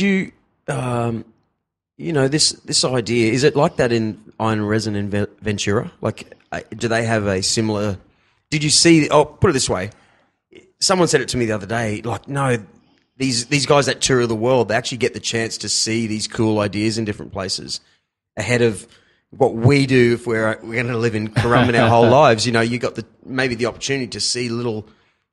did you, um, you know, this this idea is it like that in Iron Resin in Ventura? Like, uh, do they have a similar? Did you see? Oh, put it this way. Someone said it to me the other day. Like, no, these these guys that tour the world, they actually get the chance to see these cool ideas in different places ahead of what we do if we're we're going to live in Currumbin our whole lives. You know, you got the maybe the opportunity to see little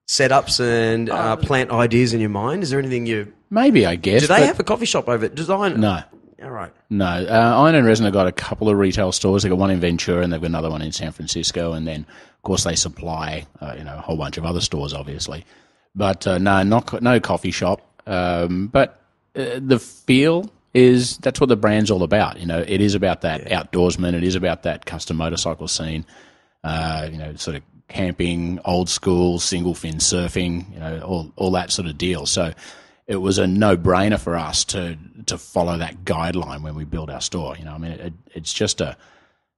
setups and uh, plant ideas in your mind. Is there anything you? Maybe I guess. Do they have a coffee shop over at Design? no? All right. No, uh, Iron and Resin have got a couple of retail stores. They've got one in Ventura and they've got another one in San Francisco. And then, of course, they supply uh, you know a whole bunch of other stores, obviously. But uh, no, not no coffee shop. Um, but uh, the feel is that's what the brand's all about. You know, it is about that outdoorsman. It is about that custom motorcycle scene. Uh, you know, sort of camping, old school, single fin surfing. You know, all all that sort of deal. So it was a no brainer for us to to follow that guideline when we build our store. You know, I mean, it, it's just a,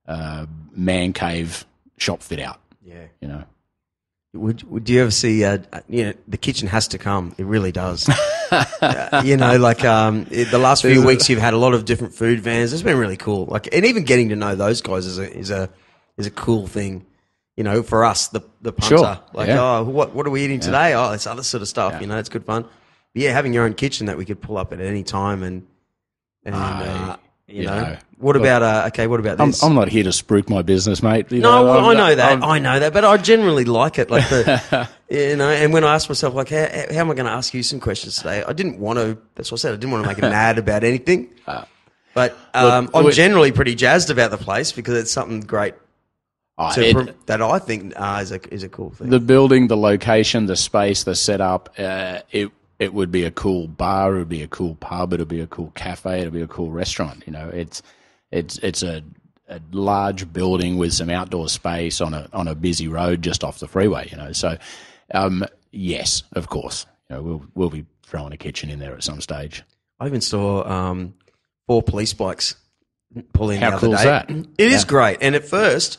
a man cave shop fit out. Yeah. You know, Would, would you ever see? Uh, you know, the kitchen has to come. It really does. Uh, you know, like um, it, the last few weeks, you've had a lot of different food vans. It's been really cool. Like, and even getting to know those guys is a is a is a cool thing. You know, for us, the the punter. Sure, Like, yeah. oh, what what are we eating today? Oh, it's other sort of stuff. You know, it's good fun. But yeah, having your own kitchen that we could pull up at any time and and uh, you you know, know, what about uh, okay? What about I'm, this? I'm not here to spruik my business, mate. You No, know, well, I'm- know that. I'm- I know that, but I generally like it. Like the, you know, and when I ask myself, like, how, how am I going to ask you some questions today? I didn't want to. That's what I said. I didn't want to make it mad about anything. But um, I'm we- generally pretty jazzed about the place because it's something great to, it- pr- that I think uh, is a is a cool thing. the building, the location, the space, the setup, uh, it it would be a cool bar, it would be a cool pub, it would be a cool cafe, it would be a cool restaurant. You know, it's it's it's a, a large building with some outdoor space on a on a busy road just off the freeway. You know, so um, yes, of course, you know, we'll we'll be throwing a kitchen in there at some stage. I even saw um, four police bikes pull in How the other cool is that? It is great. And at first,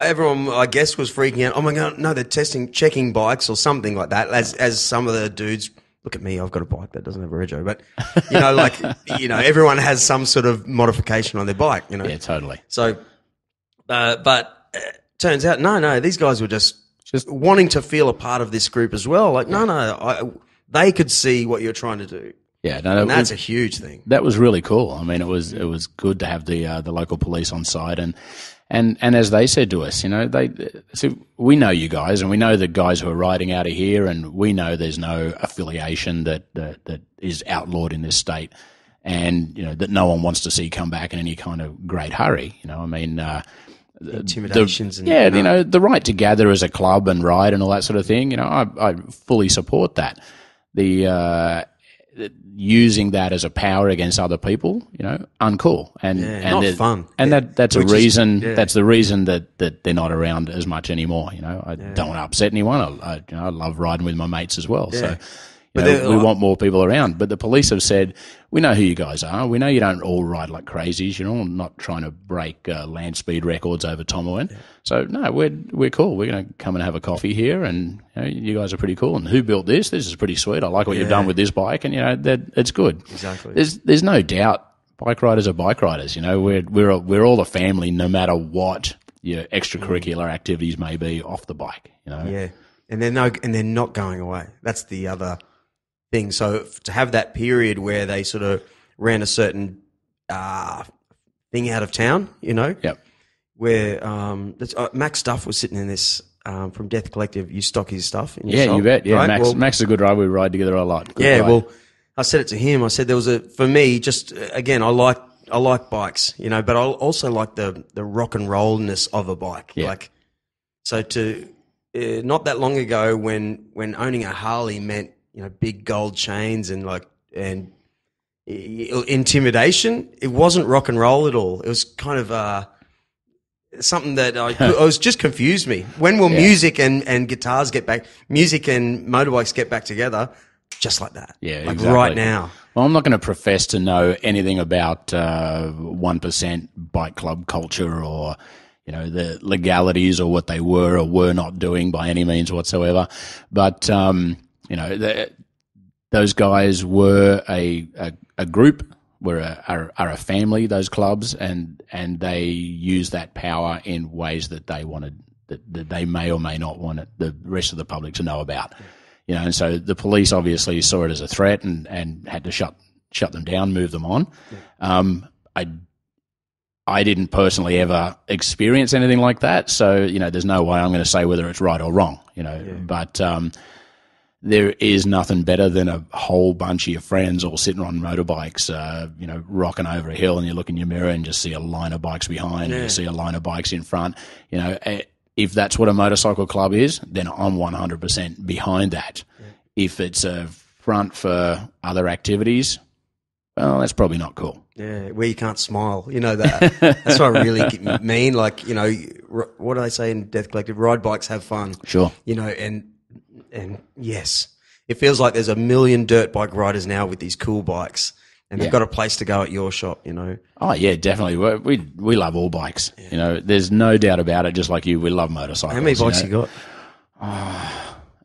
everyone, I guess, was freaking out. Oh my god, no, they're testing, checking bikes or something like that. As as some of the dudes look at me, I've got a bike that doesn't have a rego, but you know, like you know, everyone has some sort of modification on their bike. You know, Yeah, totally. so. Uh, but uh, turns out, no, no, these guys were just Just- wanting to feel a part of this group as well. Like, no, no, I, they could see what you're trying to do. Yeah, no, no, And that's we- a huge thing. that was really cool. I mean, it was it was good to have the uh, the local police on site, and and and as they said to us, you know, they so we know you guys, and we know the guys who are riding out of here, and we know there's no affiliation that that, that is outlawed in this state, and you know that no one wants to see come back in any kind of great hurry. You know, I mean. Uh, Intimidations and yeah, you know, the right to gather as a club and ride and all that sort of thing. You know, I, I fully support that. The uh, using that as a power against other people, you know, uncool and and not fun. And that that's a Which is- reason. yeah. That's the reason that, that they're not around as much anymore. You know, I don't want to upset anyone. I, I, you know, I love riding with my mates as well. So. You know, we want more people around, but the police have said we know who you guys are. We know you don't all ride like crazies. You're all not trying to break uh, land speed records over Tomewin. So no, we're we're cool. We're going to come and have a coffee here, and you, know, you guys are pretty cool. And who built this? This is pretty sweet. I like what you've done with this bike, and you know that it's good. Exactly. There's there's no doubt. Bike riders are bike riders. You know, we're we're a, we're all a family, no matter what your extracurricular activities may be off the bike. You know, Yeah, and they're no, and they're not going away. That's the other thing. So to have that period where they sort of ran a certain uh, thing out of town, you know, Yep. where um, that's, uh, Max Stuff was sitting in this um, from Death Collective. You stock his stuff, in your Yeah, shop, you bet. Yeah, right? Max Well, Max is a good rider. We ride together a lot. Good yeah, well, I said it to him. I said there was a for me. Just uh, again, I like I like bikes, you know, but I also like the the rock and rollness of a bike. Yeah. Like, so to uh, not that long ago, when when owning a Harley meant you know big gold chains and like and intimidation, it wasn't rock and roll at all. It was kind of uh something that I, I was just confused me. When will music and, and guitars get back, music and motorbikes get back together, just like that? Yeah, like exactly. right now. Well, I'm not going to profess to know anything about one bike club culture or you know the legalities or what they were or were not doing by any means whatsoever. But um, you know, the, those guys were a a, a group, were a, are, are a family. Those clubs, and and they use that power in ways that they wanted that, that they may or may not want it, the rest of the public to know about. You know, and so the police obviously saw it as a threat and, and had to shut shut them down, move them on. Um, I I didn't personally ever experience anything like that, so you know, there's no way I'm going to say whether it's right or wrong. You know, but um, there is nothing better than a whole bunch of your friends all sitting on motorbikes, uh, you know, rocking over a hill, and you look in your mirror and just see a line of bikes behind, and you see a line of bikes in front. You know, eh, if that's what a motorcycle club is, then I'm 100% behind that. If it's a front for other activities, well, that's probably not cool. Yeah, where you can't smile. You know that. That's what I really mean. Like, you know, what do they say in Death Collective? Ride bikes, have fun. Sure. You know, and and yes, it feels like there's a million dirt bike riders now with these cool bikes, and they've Yeah. got a place to go at your shop. You know, Oh yeah, definitely. We we, we love all bikes. You know, there's no doubt about it. Just like you, we love motorcycles. how many bikes know? you got?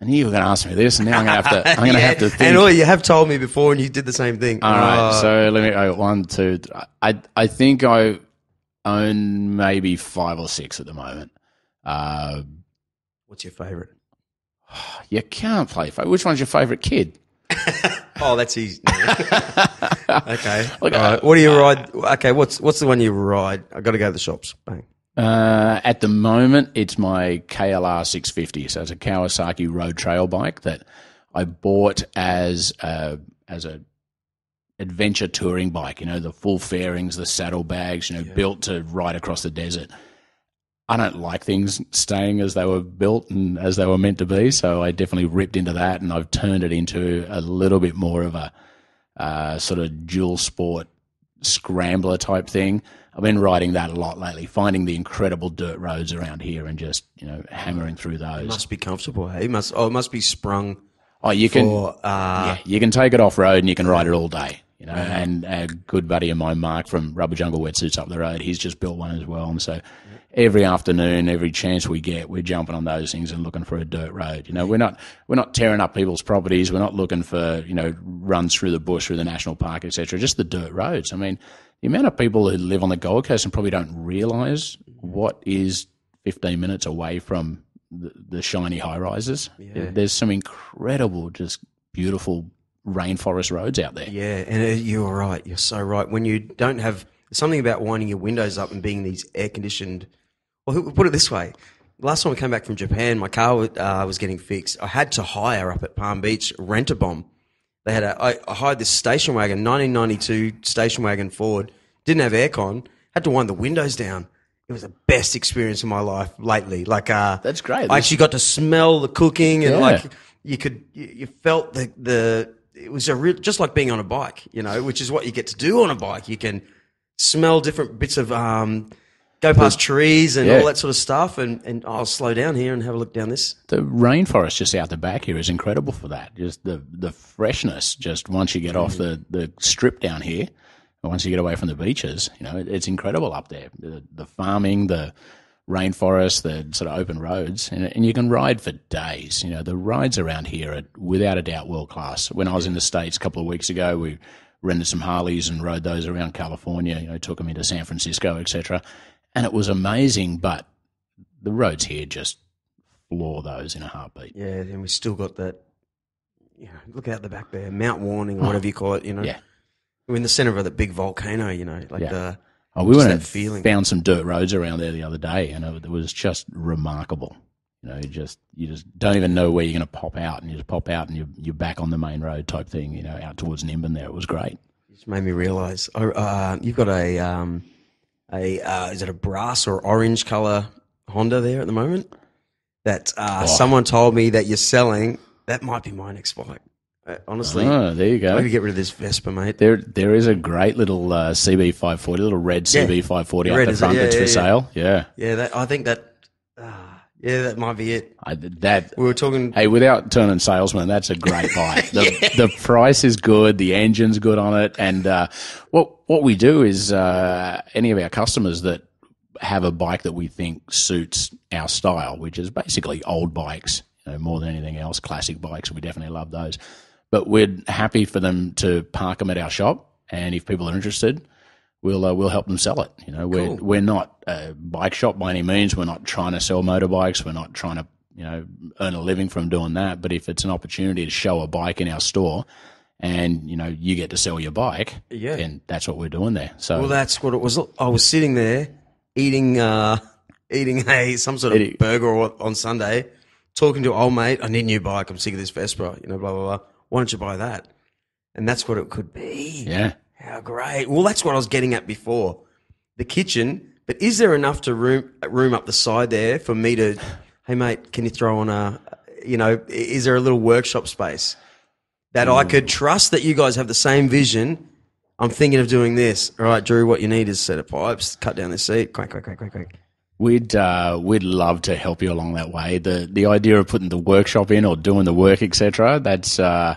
And you were going to ask me this, and now I'm going to have to. I'm going to Yeah, have to think. And you have told me before, and you did the same thing. All right, Uh, so let me go one, two. th- I I think I own maybe five or six at the moment. Uh, what's your favorite? you can't play. Which one's your favorite kid? Oh, that's easy. okay. Look, uh, What do you ride? Okay, what's what's the one you ride? I got to go to the shops. Bang. Uh, at the moment, it's my KLR 650. So it's a Kawasaki road trail bike that I bought as a, as a adventure touring bike. You know, the full fairings, the saddlebags. You know, built to ride across the desert. I don't like things staying as they were built and as they were meant to be. So I definitely ripped into that, and I've turned it into a little bit more of a uh, sort of dual sport scrambler type thing. I've been riding that a lot lately, finding the incredible dirt roads around here and just you know hammering through those. It must be comfortable. Hey, it must. Oh, it must be sprung Oh, you can. Uh, yeah, you can take it off road and you can ride it all day. You know, and a good buddy of mine, Mark from Rubber Jungle Wetsuits up the road, he's just built one as well. And so every afternoon, every chance we get, we're jumping on those things and looking for a dirt road. You know, we're not we're not tearing up people's properties. We're not looking for you know runs through the bush, through the national park, etc. Just the dirt roads. I mean, the amount of people who live on the Gold Coast and probably don't realise what is 15 minutes away from the, the shiny high rises. There's some incredible, just beautiful rainforest roads out there. Yeah, and uh, you're right. You're so right. When you don't have something about winding your windows up and being these air conditioned. Well, who- put it this way: last time I came back from Japan, my car uh, was getting fixed. I had to hire up at Palm Beach rent a bomb. They had a, I, I hired this station wagon, 1992 station wagon Ford. Didn't have aircon. Had to wind the windows down. It was the best experience of my life lately. Like, uh, That's great. I actually got to smell the cooking and Yeah. like you could you, you felt the the it was a real just like being on a bike you know which is what you get to do on a bike you can smell different bits of um go past trees and Yeah. all that sort of stuff and and I'll slow down here and have a look down this the rainforest just out the back here is incredible for that. Just the the freshness. Just once you get off the the strip down here, once you get away from the beaches, you know it, it's incredible up there. The, the farming, the rainforest, the sort of open roads, and, and you can ride for days. You know the rides around here are without a doubt world class. When I was in the states a couple of weeks ago, we rented some Harleys and rode those around California. You know, took them into San Francisco, etc. And it was amazing, but the roads here just floor those in a heartbeat. yeah and we still got that you know look out the back there Mount Warning or oh, whatever you call it you know Yeah. we're in the center of the big volcano you know like Yeah. the Oh, we Just went and feeling. found some dirt roads around there the other day, and it, was just remarkable. You know, you just you just don't even know where you're going to pop out, and you just pop out, and you're you're back on the main road type thing. You know, out towards Nimbin there, it was great. It just made me realize oh, uh, you've got a um a uh, is it a brass or orange color Honda there at the moment that uh, Oh. someone told me that you're selling that might be my next bike honestly Oh, there you go. maybe get rid of this Vespa mate There, there is a great little uh, CB540, little red Yeah. CB540 up Red, the front Yeah, that's yeah, for sale. Yeah, yeah that I think that uh, yeah that might be it I, that we were talking Hey, without turning salesman, that's a great bike. The, the price is good, the engine's good on it, and uh, what what we do is uh, any of our customers that have a bike that we think suits our style, which is basically old bikes, you know, more than anything else, classic bikes. We definitely love those. But we're happy for them to park them at our shop, and if people are interested, we'll uh, we'll help them sell it. You know, we're Cool. we're not a bike shop by any means. We're not trying to sell motorbikes. We're not trying to you know earn a living from doing that. But if it's an opportunity to show a bike in our store, and you know you get to sell your bike, Yeah. then that's what we're doing there. So Well, that's what it was. I was sitting there eating uh, eating a some sort of Eddie. burger on Sunday, talking to old mate. I need a new bike. I'm sick of this Vespa. You know, blah blah blah. Why don't you buy that? And that's what it could be. yeah, How great! Well, that's what I was getting at before. The kitchen, but is there enough to room room up the side there for me to? Hey, mate, can you throw on a? You know, is there a little workshop space that I hmm. could trust that you guys have the same vision? I'm thinking of doing this. All right, Drew, what you need is a set of pipes, cut down this seat, crank, crank, crank, crank, crank. We'd uh, we'd love to help you along that way. The the idea of putting the workshop in or doing the work, etc. That's uh,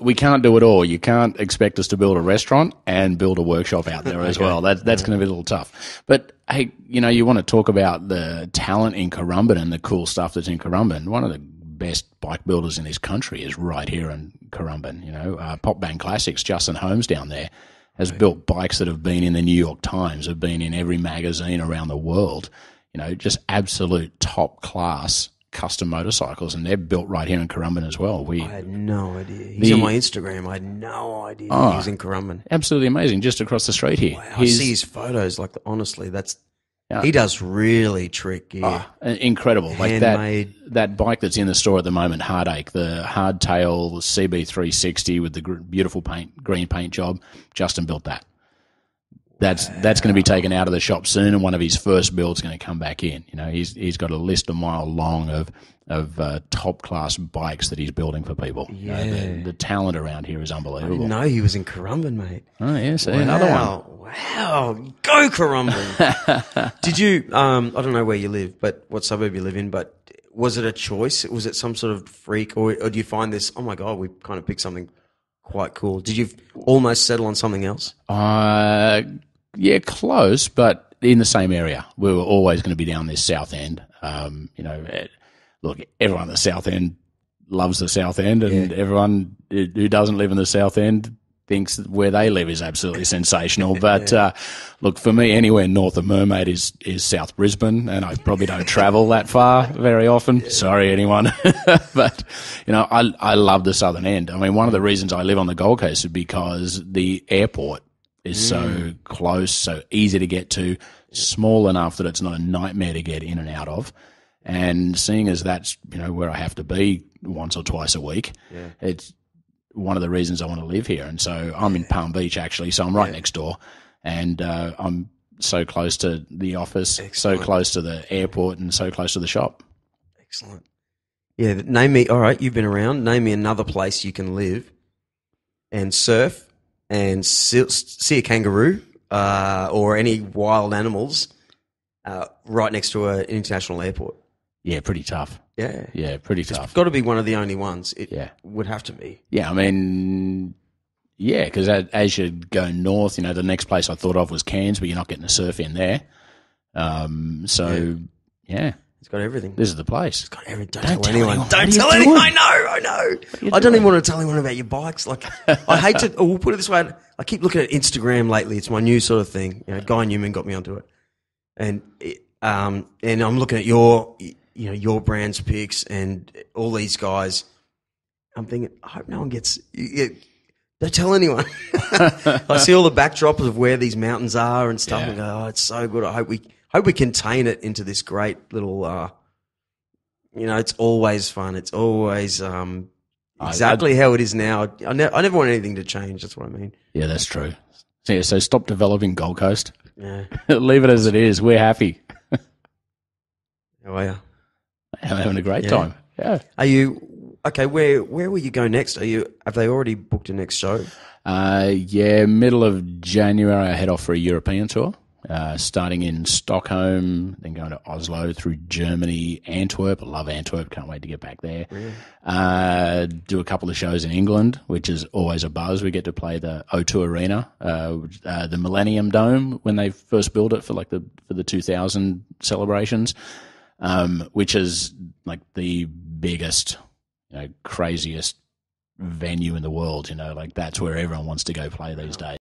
we can't do it all. You can't expect us to build a restaurant and build a workshop out there as well. That that's going to be a little tough. But hey, you know, you want to talk about the talent in Currumbin and the cool stuff that's in Currumbin. One of the best bike builders in this country is right here in Currumbin. You know, uh, Pop Bang Classics, Justin Holmes down there has built bikes that have been in the New York Times, have been in every magazine around the world. You know, just absolute top class custom motorcycles, and they're built right here in Currumbin as well. We I had no idea. He's The- on my Instagram. I had no idea Oh. he ah, was in Currumbin. absolutely amazing, just across the street here. Wow, I see his photos. Like, honestly, that's Yeah. he does really trick gear. Ah, incredible. Like that Handmade. that bike that's in the store at the moment, Heartache, the hardtail CB360 with the gr- beautiful paint, green paint job. Justin built that. That's that's going to be taken out of the shop soon, and one of his first builds going to come back in. You know, he's he's got a list a mile long of of uh, top class bikes that he's building for people. You know, the, Yeah. the talent around here is unbelievable. No, he was in Currumbin, mate. Oh yeah, see another one. Wow, Wow, go Currumbin. Did you? Um, I don't know where you live, but what suburb you live in. But was it a choice? Was it some sort of freak, or, or do you find this? Oh my god, we kind of picked something quite cool. Did you almost settle on something else? Uh, yeah, close, but in the same area. We were always going to be down this south end. Um, you know, eh, look, everyone at the south end loves the south end, and everyone who who doesn't live in the south end thinks where they live is absolutely sensational. But uh, look, for me, anywhere north of Mermaid is is South Brisbane, and I probably don't travel that far very often. Sorry, anyone, but you know, I I love the southern end. I mean, one of the reasons I live on the Gold Coast is because the airport is so close, so easy to get to, small enough that it's not a nightmare to get in and out of. And seeing as that's you know where I have to be once or twice a week, it's one of the reasons I want to live here. And so I'm in Palm Beach actually, so I'm right next door, and uh, I'm so close to the office, so close to the airport, and so close to the shop. Excellent. Yeah, name me. All right, you've been around. Name me another place you can live and surf and see, see a kangaroo uh, or any wild animals uh, right next to an international airport. Yeah, pretty tough. Yeah, Yeah, pretty tough. got to be one of the only ones. It Yeah. would have to be. Yeah, I mean, yeah, because as you go north, you know, the next place I thought of was Cairns, but you're not getting the surf in there. Um, so yeah. It's got everything. this is the place. Got every, don't, tell, anyone. Don't What are you tell anyone. I know. I know. I don't even want to tell anyone about your bikes. Like, I hate to. Oh, we'll put it this way. I keep looking at Instagram lately. It's my new sort of thing. You know, Guy Newman got me onto it, and it, um, and I'm looking at your, you know, your brand's pics and all these guys. I'm thinking, I hope no one gets. You, don't tell anyone. I see all the backdrops of where these mountains are and stuff, Yeah. and go, oh, it's so good. I hope we hope we contain it into this great little. Uh, you know, it's always fun. It's always um, I- exactly how it is now. I, ne- I never want anything to change. That's what I mean. Yeah, that's true. So, yeah, so stop developing Gold Coast. Yeah. Leave it as it is. We're happy. How are you? I'm having a great Yeah. time. Yeah. Are you okay? Where Where will you go next? Are you? Have they already booked a next show? Uh, yeah, middle of January, I head off for a European tour, uh, starting in Stockholm, then going to Oslo through Germany, Antwerp. I love Antwerp. Can't wait to get back there. Uh, do a couple of shows in England, which is always a buzz. We get to play the O2 Arena, uh, uh, the Millennium Dome when they first built it for like the for the 2000 celebrations, um, which is like the biggest, you know, craziest venue in the world. You know, like that's where everyone wants to go play these days.